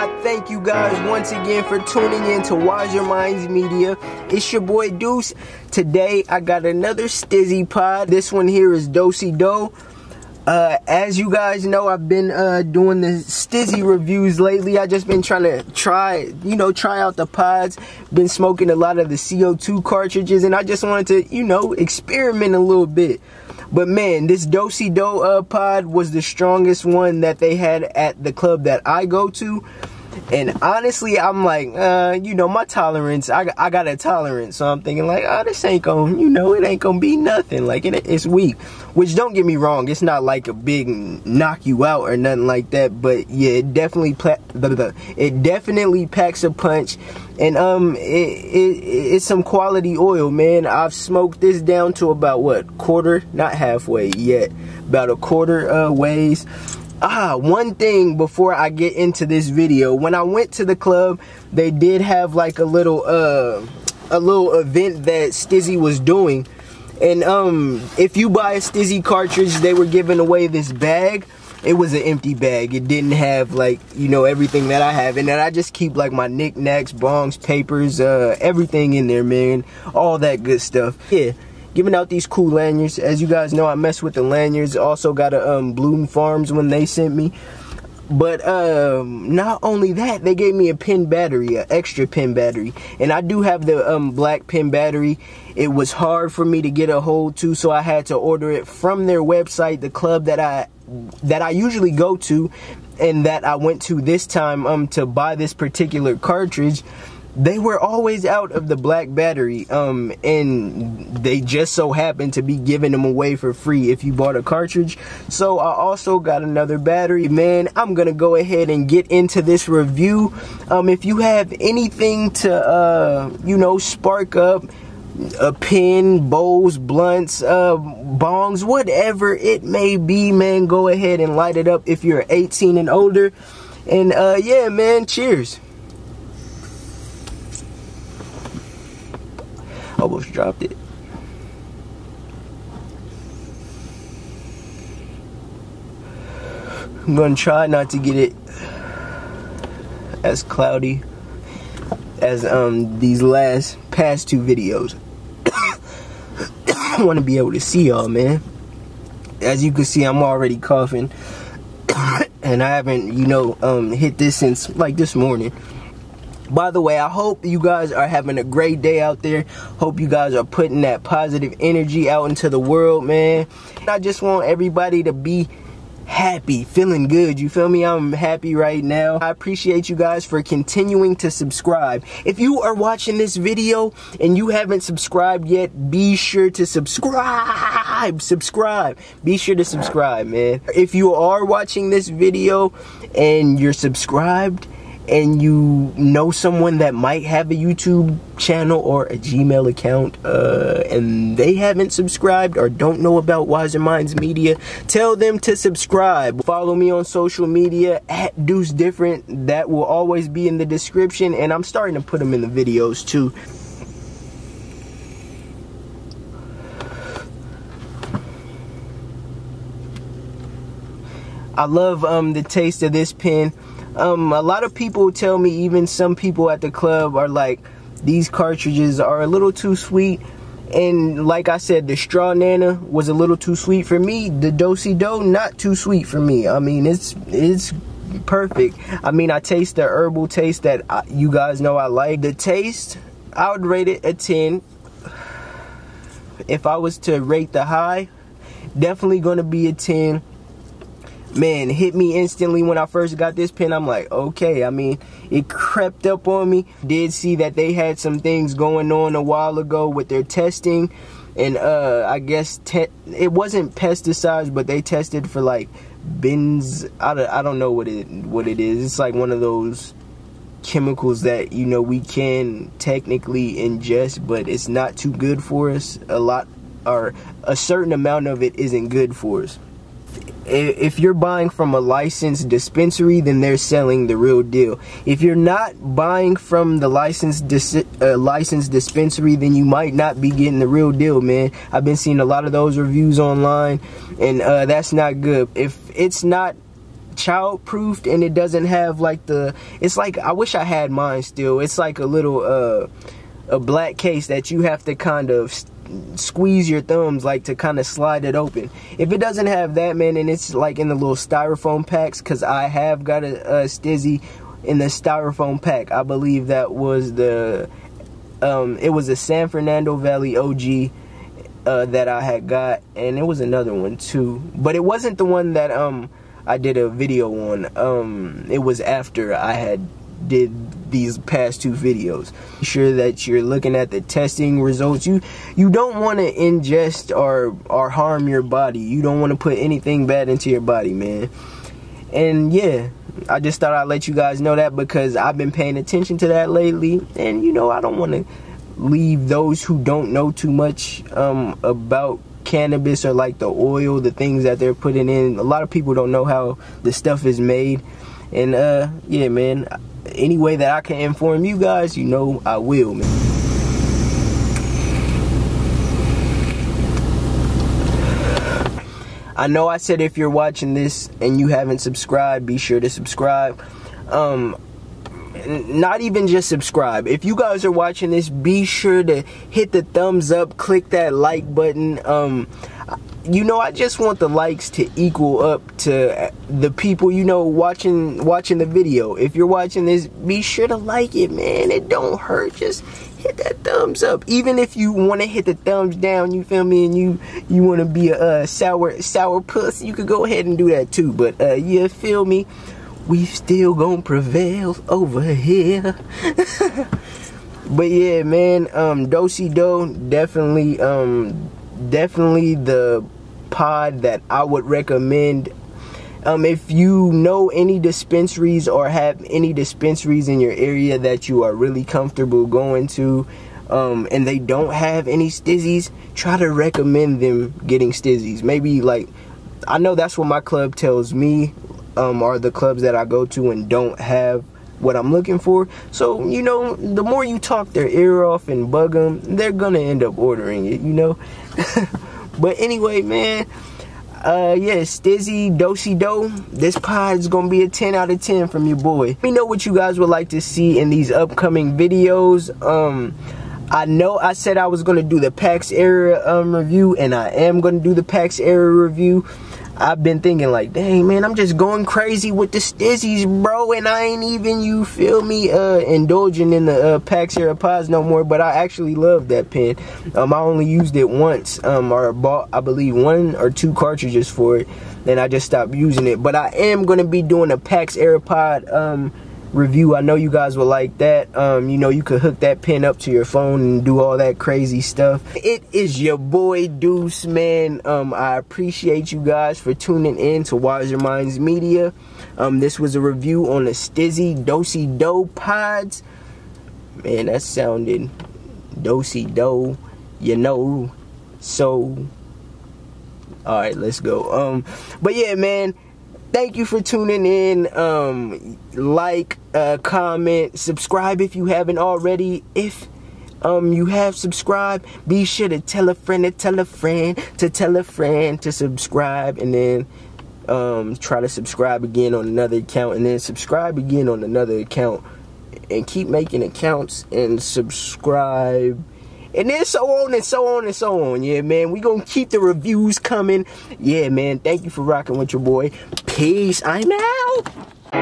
I thank you guys once again for tuning in to Wiser Minds Media. It's your boy Deuce. Today, I got another Stiiizy pod. This one here is Dosey Do. Uh, as you guys know, I've been uh, doing the Stiiizy reviews lately. I just been trying to try, you know, try out the pods. Been smoking a lot of the CO2 cartridges, and I just wanted to, you know, experiment a little bit. But man, this Dosey Do uh, pod was the strongest one that they had at the club that I go to. And honestly, I'm like, uh, you know, my tolerance, I, I got a tolerance. So I'm thinking like, oh, this ain't gonna, you know, it ain't gonna be nothing. Like, it, it's weak. Which, don't get me wrong, it's not like a big knock you out or nothing like that. But yeah, it definitely, it definitely packs a punch. And um, it, it, it's some quality oil, man. I've smoked this down to about, what, quarter? Not halfway yet. About a quarter uh, ways ah one thing before i get into this video. When i went to the club they did have like a little uh a little event that Stiiizy was doing. And um if you buy a Stiiizy cartridge they were giving away this bag. It was an empty bag. It didn't have like you know everything that i have and then i just keep like my knickknacks bongs papers uh everything in there man. All that good stuff. Yeah giving out these cool lanyards. As you guys know, I mess with the lanyards. Also got a um, Bloom Farms when they sent me. But um, not only that, they gave me a pin battery, an extra pin battery. And I do have the um, black pin battery. It was hard for me to get a hold to, so I had to order it from their website, the club that I that I usually go to and that I went to this time um to buy this particular cartridge they were always out of the black battery um and they just so happened to be giving them away for free if you bought a cartridge so i also got another battery man i'm gonna go ahead and get into this review um if you have anything to uh you know spark up a pin, bowls, blunts, uh, bongs, whatever it may be, man, go ahead and light it up if you're 18 and older. And uh, yeah, man, cheers. Almost dropped it. I'm gonna try not to get it as cloudy as um these last past two videos. I want to be able to see y'all, man. As you can see, I'm already coughing, and I haven't, you know, um hit this since like this morning. By the way, I hope you guys are having a great day out there. Hope you guys are putting that positive energy out into the world, man. I just want everybody to be happy, feeling good. You feel me? I'm happy right now. I appreciate you guys for continuing to subscribe. If you are watching this video and you haven't subscribed yet, be sure to subscribe. Subscribe. Be sure to subscribe, man. If you are watching this video and you're subscribed, and you know someone that might have a YouTube channel or a Gmail account uh, and they haven't subscribed or don't know about Wiser Minds Media, tell them to subscribe. Follow me on social media at Deuce Different. That will always be in the description and I'm starting to put them in the videos too. I love um, the taste of this pen. Um, a lot of people tell me, even some people at the club are like, these cartridges are a little too sweet. And like I said, the Strawnana was a little too sweet for me. The dosey do not too sweet for me. I mean, it's it's perfect. I mean, I taste the herbal taste that I, you guys know I like. The taste, I would rate it a 10. If I was to rate the high, definitely going to be a 10 man, hit me instantly when I first got this pen. I'm like, okay. I mean, it crept up on me. Did see that they had some things going on a while ago with their testing. And uh, I guess it wasn't pesticides, but they tested for like bins. I don't, I don't know what it what it is. It's like one of those chemicals that you know we can technically ingest, but it's not too good for us. A lot or a certain amount of it isn't good for us if you're buying from a licensed dispensary, then they're selling the real deal. If you're not buying from the licensed dis uh, licensed dispensary, then you might not be getting the real deal, man. I've been seeing a lot of those reviews online, and uh, that's not good. If it's not child proofed and it doesn't have like the it's like I wish I had mine still. It's like a little uh a black case that you have to kind of squeeze your thumbs like to kind of slide it open. If it doesn't have that man and it's like in the little styrofoam packs cuz I have got a, a Stiiizy in the styrofoam pack. I believe that was the um it was a San Fernando Valley OG uh, that I had got, and it was another one too, but it wasn't the one that um I did a video on. Um, it was after I had did these past two videos. Be sure that you're looking at the testing results. You you don't want to ingest or or harm your body. You don't want to put anything bad into your body, man. And yeah, I just thought I'd let you guys know that because I've been paying attention to that lately, and you know I don't want to leave those who don't know too much um, about cannabis or like the oil, the things that they're putting in. A lot of people don't know how the stuff is made. And uh, yeah, man, any way that I can inform you guys, you know I will, man. I know I said if you're watching this and you haven't subscribed, be sure to subscribe. Um, not even just subscribe. If you guys are watching this, be sure to hit the thumbs up, click that like button. Um, you know, I just want the likes to equal up to the people you know watching watching the video. If you're watching this, be sure to like it, man. It don't hurt. Just hit that thumbs up. Even if you want to hit the thumbs down, you feel me, and you you want to be a uh, sour sour puss, you could go ahead and do that too. But uh, you feel me we still gonna prevail over here. but yeah, man, um, Dosey Do definitely, um, definitely the pod that I would recommend. Um, if you know any dispensaries or have any dispensaries in your area that you are really comfortable going to, um, and they don't have any stizzies, try to recommend them getting stizzies. Maybe like, I know that's what my club tells me um, are the clubs that I go to and don't have what I'm looking for. So, you know, the more you talk their ear off and bug them, they're going to end up ordering it, you know? but anyway, man, uh, yeah, Stiiizy, Dosey Do, this pod is going to be a 10 out of 10 from your boy. Let me know what you guys would like to see in these upcoming videos. Um, I know I said I was going to do the PAX era um, review, and I am going to do the PAX era review. I've been thinking like, dang man, I'm just going crazy with the stizzies, bro, and I ain't even, you feel me, uh, indulging in the uh, Pax Pods no more, but I actually love that pen. Um, I only used it once, um, or bought, I believe, one or two cartridges for it, then I just stopped using it. But I am going to be doing a Pax Era Pod, um, review. I know you guys will like that. Um, you know, you could hook that pin up to your phone and do all that crazy stuff. It is your boy Deuce, man. Um, I appreciate you guys for tuning in to Wiser Minds Media. Um, this was a review on the Stiiizy Dosey Do pods. Man, that sounded dosey do, you know. So, all right, let's go. Um, but yeah, man thank you for tuning in. Um like uh comment subscribe if you haven't already. If um you have subscribed be sure to tell a friend to tell a friend to tell a friend to subscribe and then um try to subscribe again on another account and then subscribe again on another account and keep making accounts and subscribe and then so on and so on and so on. Yeah, man. We gonna keep the reviews coming. Yeah, man. Thank you for rocking with your boy. Peace. I'm out.